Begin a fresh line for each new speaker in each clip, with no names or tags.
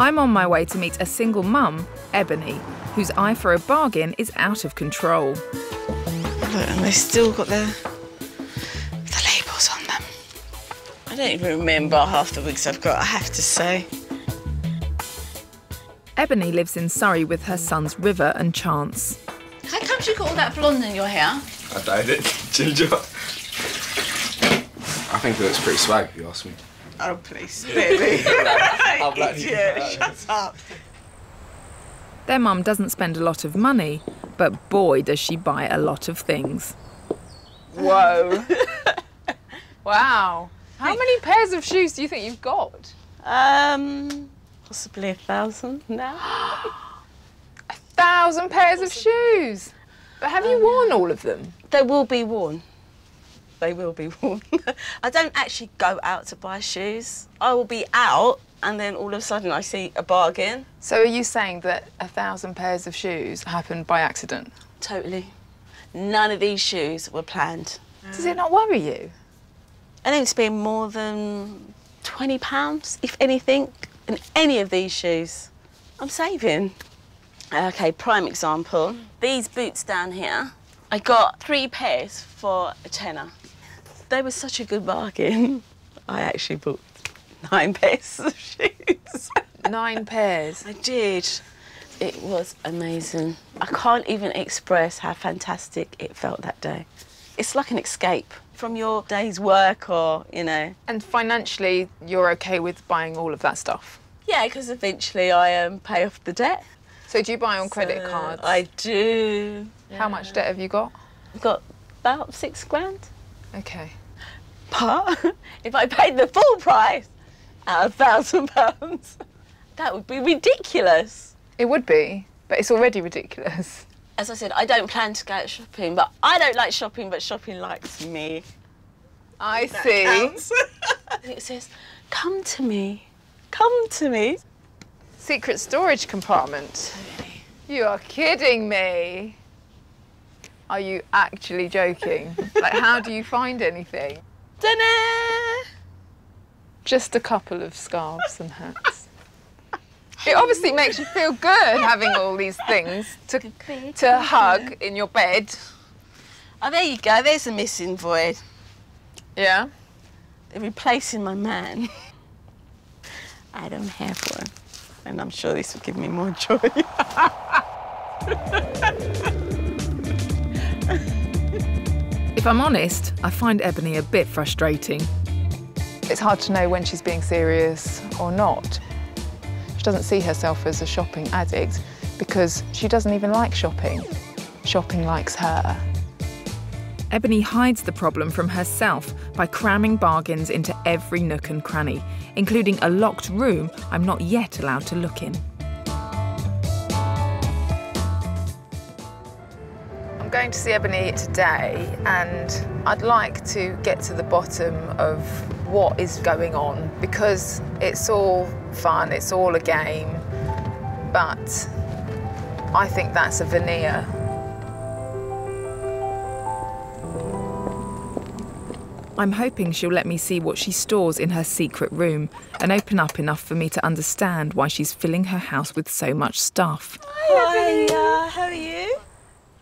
I'm on my way to meet a single mum, Ebony, whose eye for a bargain is out of control.
Look, and they've still got the, the labels on them. I don't even remember half the wigs I've got, I have to say.
Ebony lives in Surrey with her sons River and Chance.
How come you got all that blonde in your hair?
I dyed it, ginger. I think it looks pretty swag, if you ask me.
Oh, please spare me.
How black do you
Idiot,
think I am?
shut up.
Their mum doesn't spend a lot of money, but boy, does she buy a lot of things.
Whoa. wow. How many pairs of shoes do you think you've got?
Um, possibly a thousand now.
A thousand pairs of shoes. But have you worn all of them?
They will be worn. They will be worn. I don't actually go out to buy shoes. I will be out and then all of a sudden I see a bargain.
So are you saying that a thousand pairs of shoes happened by accident?
Totally. None of these shoes were planned.
Does it not worry you?
I don't spend more than twenty pounds, if anything, in any of these shoes. I'm saving. Okay, prime example. These boots down here, I got three pairs for a tenner. They were such a good bargain. I actually bought nine pairs of shoes.
Nine pairs.
I did. It was amazing. I can't even express how fantastic it felt that day. It's like an escape from your day's work or, you know.
And financially, you're okay with buying all of that stuff?
Yeah, because eventually I um, pay off the debt.
So do you buy on credit
So
cards?
I do.
How much debt have you got?
I've got about six grand.
Okay.
But if I paid the full price at a thousand pounds, that would be ridiculous.
It would be, but it's already ridiculous.
As I said, I don't plan to go out shopping, but I don't like shopping, but shopping likes me.
I see.
It says, come to me, come to me.
Secret storage compartment. You are kidding me. Are you actually joking? like, how do you find anything?
Ta-da!
Just a couple of scarves and hats. It obviously makes you feel good having all these things to, to hug in your bed.
Oh, there you go. There's a missing void.
Yeah?
They're replacing my man. I don't have one. And I'm sure this will give me more joy.
If I'm honest, I find Ebony a bit frustrating.
It's hard to know when she's being serious or not. She doesn't see herself as a shopping addict because she doesn't even like shopping. Shopping likes her.
Ebony hides the problem from herself by cramming bargains into every nook and cranny, including a locked room I'm not yet allowed to look in.
I'm going to see Ebony today and I'd like to get to the bottom of what is going on because it's all fun, it's all a game, but I think that's a veneer.
I'm hoping she'll let me see what she stores in her secret room and open up enough for me to understand why she's filling her house with so much stuff.
Hi, uh, how are you?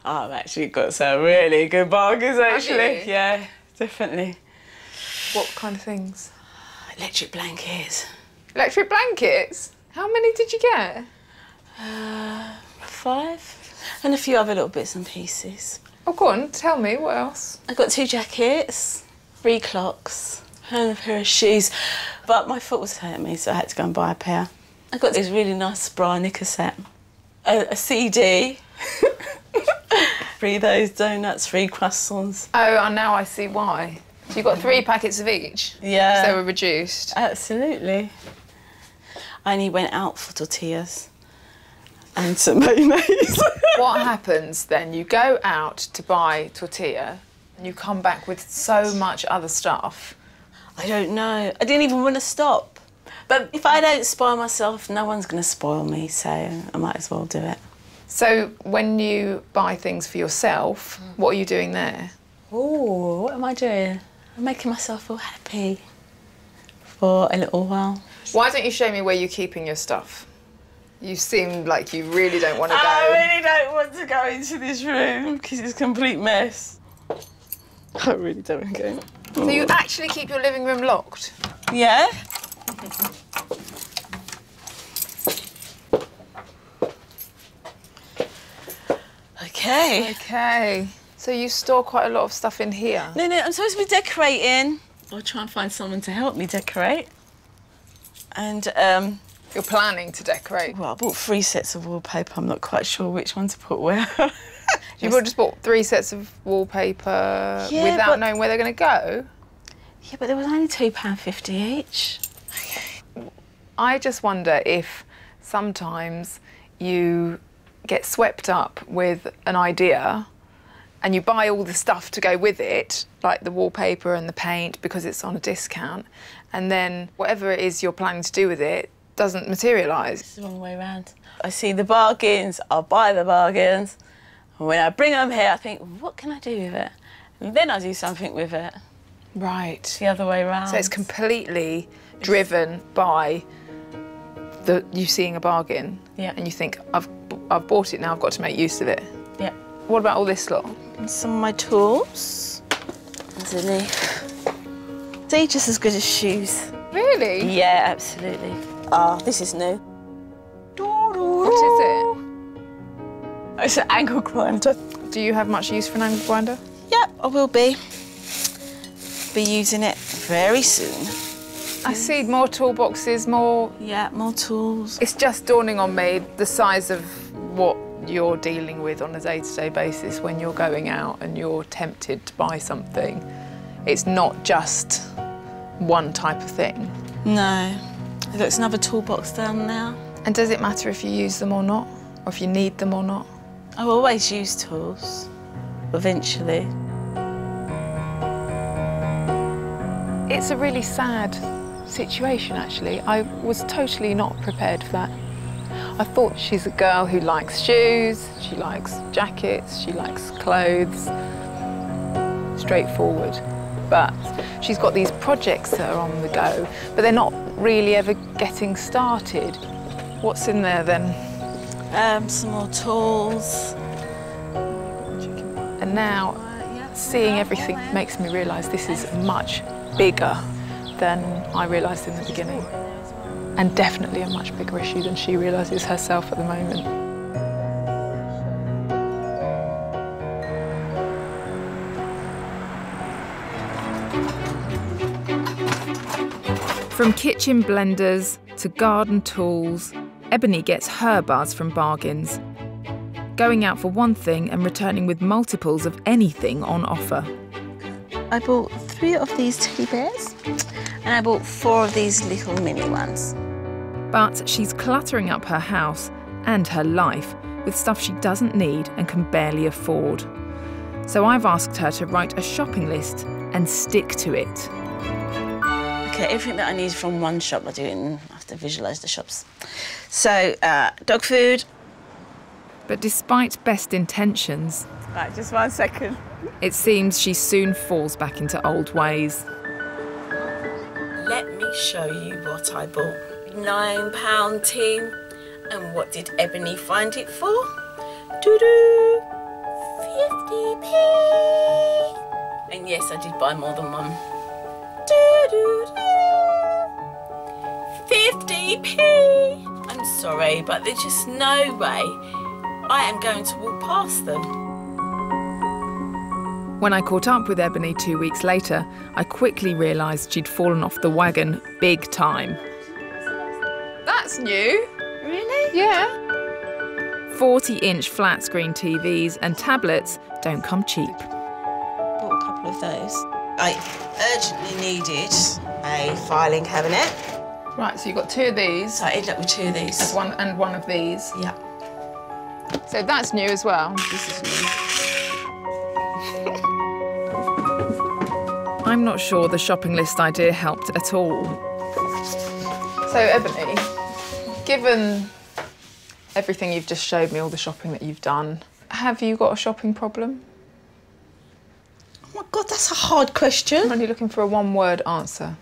Oh, I've actually got some really good bargains, actually. Yeah, definitely.
What kind of things?
Electric blankets.
Electric blankets? How many did you get?
Uh, five. And a few other little bits and pieces.
Oh, go on, tell me, what else?
I got two jackets, three clocks, and a pair of shoes. But my foot was hurting me, so I had to go and buy a pair. I got this really nice bra knicker set, a, a CD, of those donuts, three croissants.
Oh, and now I see why. So you got three packets of each?
Yeah.
So they were reduced.
Absolutely. I only went out for tortillas and some mayonnaise.
what happens then? You go out to buy tortilla and you come back with so much other stuff.
I don't know. I didn't even want to stop. But if I don't spoil myself, no one's going to spoil me, so I might as well do it.
So when you buy things for yourself, mm. what are you doing there?
Oh, what am I doing? I'm making myself feel happy for a little while.
Why don't you show me where you're keeping your stuff? You seem like you really don't want to go.
I really don't want to go into this room because it's a complete mess. I really don't want to go.
So you actually keep your living room locked?
Yeah? Okay.
Okay. So you store quite a lot of stuff in here?
No, no, I'm supposed to be decorating. I'll try and find someone to help me decorate. And, um,
You're planning to decorate?
well, I bought three sets of wallpaper. I'm not quite sure which one to put where.
You've just bought three sets of wallpaper
Yeah,
without
but-
knowing where they're going to go?
yeah, but there was only £2.50 each.
I just wonder if sometimes you get swept up with an idea and you buy all the stuff to go with it, like the wallpaper and the paint, because it's on a discount, and then whatever it is you're planning to do with it doesn't materialise.
It's the wrong way around. I see the bargains, I'll buy the bargains. And when I bring them here, I think, what can I do with it? And then I do something with it.
Right.
The other way around.
So it's completely driven by the you seeing a bargain,
Yeah.
and you think I've I've bought it now. I've got to make use of it.
Yeah.
What about all this lot?
And some of my tools underneath. They're just as good as shoes.
Really?
Yeah, absolutely. Ah, this is new.
What is it?
It's an angle grinder.
Do you have much use for an angle grinder?
Yep, I will be. Be using it very soon.
I see more toolboxes, more.
Yeah, more tools.
It's just dawning on me the size of what you're dealing with on a day to day basis when you're going out and you're tempted to buy something. It's not just one type of thing.
No. There's another toolbox down now.
And does it matter if you use them or not? Or if you need them or not?
I always use tools. Eventually.
It's a really sad situation, actually. I was totally not prepared for that. I thought she's a girl who likes shoes, she likes jackets, she likes clothes. Straightforward. But she's got these projects that are on the go, but they're not really ever getting started. What's in there then?
Um, some more tools.
And now seeing everything makes me realise this is much bigger than I realised in the beginning. And definitely a much bigger issue than she realises herself at the moment. From kitchen blenders to garden tools, Ebony gets her buzz from bargains going out for one thing and returning with multiples of anything on offer.
I bought three of these teddy bears and I bought four of these little mini ones.
But she's cluttering up her house and her life with stuff she doesn't need and can barely afford. So I've asked her to write a shopping list and stick to it.
Okay, everything that I need from one shop, I do it and I have to visualise the shops. So, uh, dog food.
But despite best intentions,
Right, just one second.
it seems she soon falls back into old ways.
Let me show you what I bought. Nine pound tin. And what did Ebony find it for? Doo doo. 50p. And yes, I did buy more than one. Doo doo doo. 50p. I'm sorry, but there's just no way I am going to walk past them.
When I caught up with Ebony two weeks later, I quickly realised she'd fallen off the wagon big time.
That's new.
Really?
Yeah.
40 inch flat screen TVs and tablets don't come cheap.
bought a couple of those. I urgently needed a filing cabinet,
Right, so you've got two of these
so I ended up with two of these.
and one and one of these.
Yeah,
So that's new as well.
this is new.
I'm not sure the shopping list idea helped at all.
So Ebony, given everything you've just showed me, all the shopping that you've done, have you got a shopping problem?
Oh my god, that's a hard question.
I'm only looking for a one-word answer.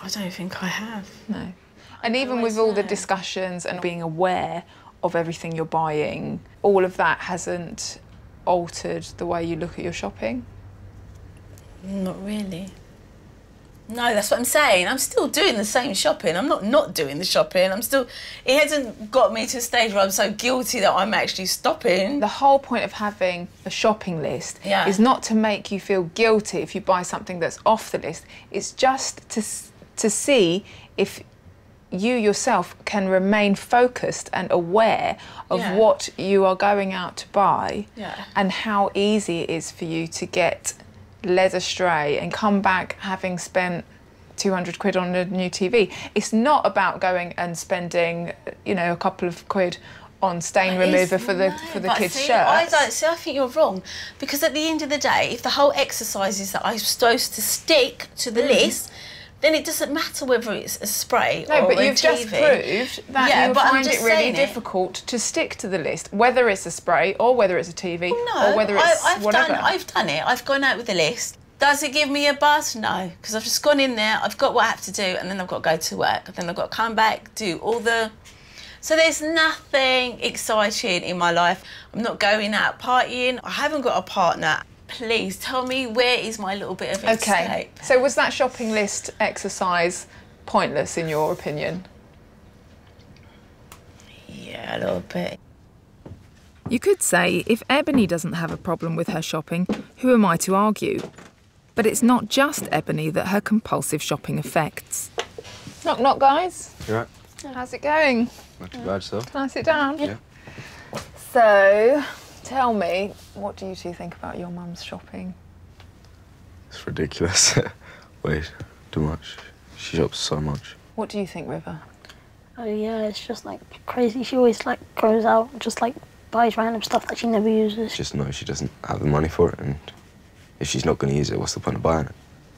I don't think I have.
No. And even with all the discussions and being aware of everything you're buying, all of that hasn't altered the way you look at your shopping?
Not really. No, that's what I'm saying. I'm still doing the same shopping. I'm not not doing the shopping. I'm still. It hasn't got me to a stage where I'm so guilty that I'm actually stopping.
The whole point of having a shopping list
Yeah.
is not to make you feel guilty if you buy something that's off the list. It's just to to see if you yourself can remain focused and aware of
Yeah.
what you are going out to buy
Yeah.
and how easy it is for you to get led astray and come back having spent 200 quid on a new TV. It's not about going and spending, you know, a couple of quid on stain remover for the
No,
for the kids'
see,
shirts.
I don't see. I think you're wrong because at the end of the day, if the whole exercise is that I'm supposed to stick to the mm. list, then it doesn't matter whether it's a spray
no,
or
but you've just proved that
Yeah,
you find it really
saying it.
difficult to stick to the list, whether it's a spray or whether it's a TV
No,
or whether it's
I, I've
whatever.
done. I've done it. I've gone out with a list. Does it give me a buzz? No, because I've just gone in there. I've got what I have to do, and then I've got to go to work. And then I've got to come back, do all the. So there's nothing exciting in my life. I'm not going out partying. I haven't got a partner. Please tell me where is my little bit of escape. okay.
So was that shopping list exercise pointless in your opinion?
Yeah, a little bit.
You could say if Ebony doesn't have a problem with her shopping, who am I to argue? But it's not just Ebony that her compulsive shopping affects.
Knock knock guys.
You right?
How's it going?
Not too bad, so.
Can I sit down?
Yeah.
So, tell me, what do you two think about your mum's shopping?
It's ridiculous. Wait, too much. She shops so much.
What do you think, River?
Oh yeah, it's just like crazy. She always like goes out, and just like buys random stuff that she never uses.
Just knows she doesn't have the money for it, and if she's not going to use it, what's the point of buying it?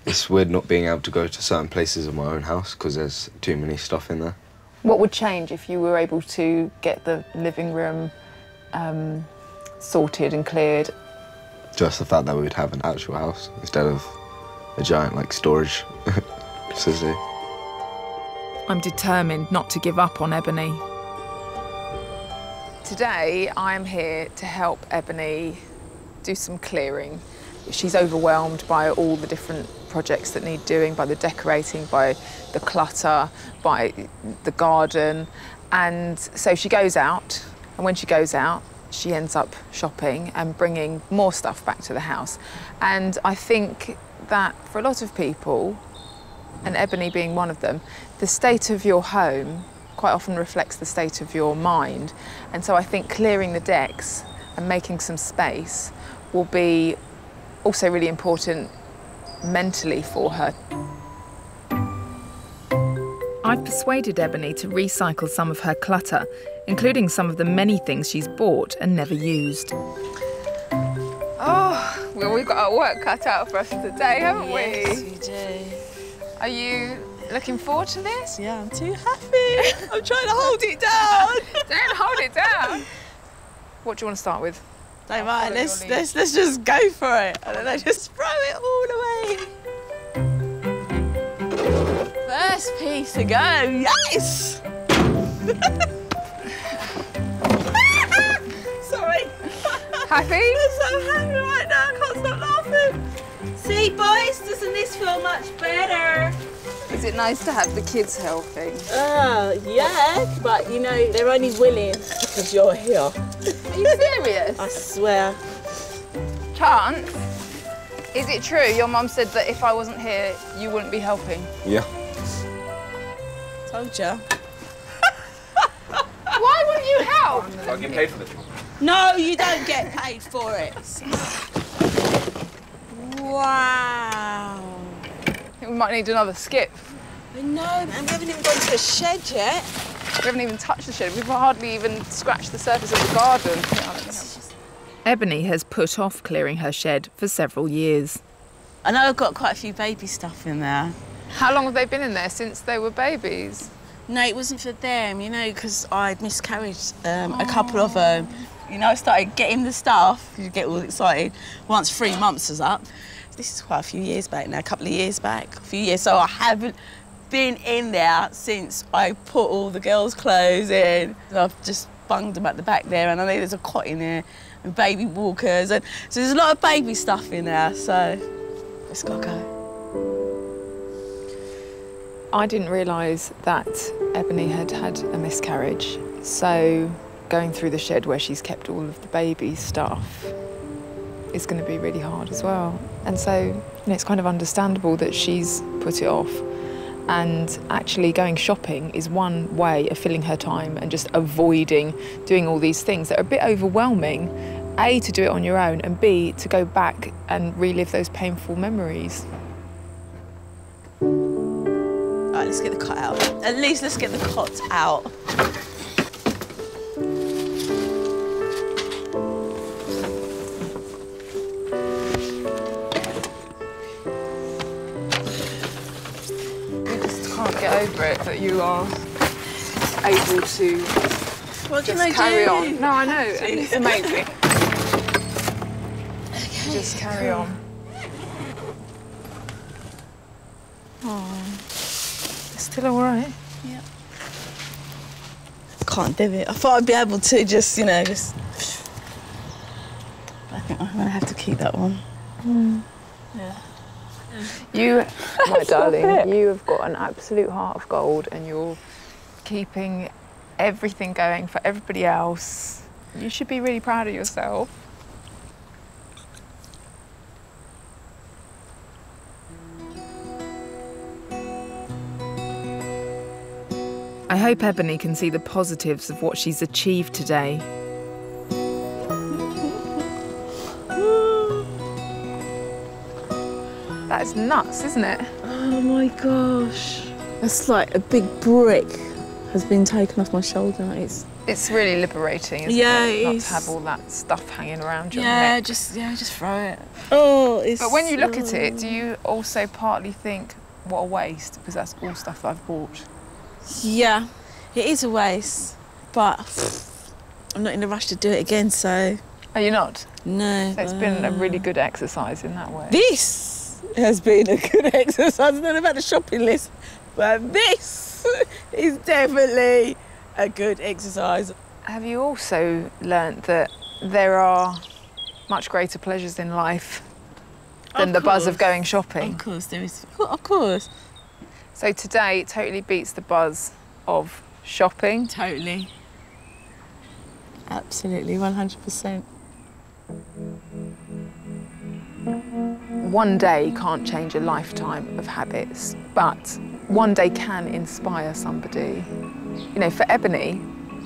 It's weird not being able to go to certain places in my own house because there's too many stuff in there.
What would change if you were able to get the living room um, sorted and cleared?
Just the fact that we would have an actual house instead of a giant like storage facility.
I'm determined not to give up on Ebony.
Today, I'm here to help Ebony do some clearing. She's overwhelmed by all the different projects that need doing, by the decorating, by the clutter, by the garden. And so she goes out, and when she goes out, she ends up shopping and bringing more stuff back to the house. And I think that for a lot of people, and Ebony being one of them, the state of your home quite often reflects the state of your mind. And so I think clearing the decks and making some space will be also really important mentally for her.
I've persuaded Ebony to recycle some of her clutter, including some of the many things she's bought and never used.
Oh, well, we've got our work cut out for us today, haven't
Yes,
we?
we do.
Are you looking forward to this?
Yeah, I'm too happy. I'm trying to hold it down.
Don't hold it down. What do you want to start with?
Don't mind, let's, let's, let's just go for it. And then I just throw it all away. First piece to go, yes! Sorry.
Happy?
I'm so happy right now, I can't stop laughing. See, boys, doesn't this feel much better?
Is it nice to have the kids helping?
Oh, yeah, but you know, they're only willing because you're here.
Are you serious?
I swear.
Chance, is it true your mum said that if I wasn't here, you wouldn't be helping?
Yeah.
Told ya.
Why wouldn't you help?
I get paid for this.
No, you don't get paid for it. Wow.
I think we might need another skip.
I know, man. We haven't even gone to the shed yet.
We haven't even touched the shed. We've hardly even scratched the surface of the garden.
Ebony has put off clearing her shed for several years.
I know I've got quite a few baby stuff in there.
How long have they been in there? Since they were babies?
No, it wasn't for them, you know, because I'd miscarried um, a couple of them. You know, I started getting the stuff. You get all excited once three months was up. This is quite a few years back now, a couple of years back, a few years. So I haven't been in there since I put all the girls' clothes in. I've just bunged them at the back there, and I know there's a cot in there and baby walkers, and so there's a lot of baby stuff in there. So it's got to go.
I didn't realise that Ebony had had a miscarriage, so going through the shed where she's kept all of the baby stuff is going to be really hard as well. And so you know, it's kind of understandable that she's put it off. And actually, going shopping is one way of filling her time and just avoiding doing all these things that are a bit overwhelming. A, to do it on your own, and B, to go back and relive those painful memories.
Right, let's get the cot out. At least let's get the cot out.
You just can't get over it that you are able to
What can
just
I
carry
do?
on. No, I know, and it's amazing. Just carry on. Oh, it's still all right.
Can't do it. I thought I'd be able to just, you know, just. I think I'm gonna have to keep that one. Hmm. Yeah.
You, my darling, you have got an absolute heart of gold, and you're keeping everything going for everybody else. You should be really proud of yourself.
Hope Ebony can see the positives of what she's achieved today.
That is nuts, isn't it?
Oh my gosh. That's like a big brick has been taken off my shoulder. It's
It's really liberating, isn't
Yeah,
it?
it
Not
is.
to have all that stuff hanging around your
yeah,
neck.
just yeah, just throw it. Oh, it's.
But when you look at it, do you also partly think, what a waste? Because that's all stuff that I've bought.
Yeah, it is a waste, but I'm not in a rush to do it again. So
Are you not?
no.
So it's been a
uh,
really good exercise in that way.
This has been a good exercise. I don't know about the shopping list, but this is definitely a good exercise.
Have you also learnt that there are much greater pleasures in life than
Of
the buzz of going shopping?
Of course, there is. Of course.
So today it totally beats the buzz of shopping.
Totally. Absolutely, 100%.
One day can't change a lifetime of habits, but one day can inspire somebody. You know, for Ebony,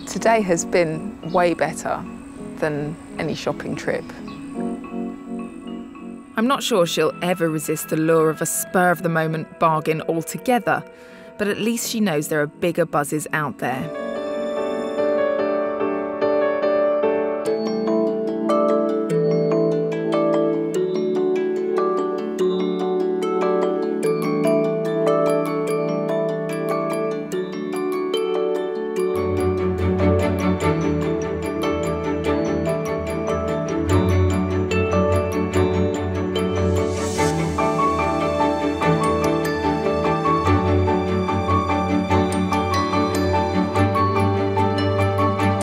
today has been way better than any shopping trip.
I'm not sure she'll ever resist the lure of a spur of the moment bargain altogether, but at least she knows there are bigger buzzes out there.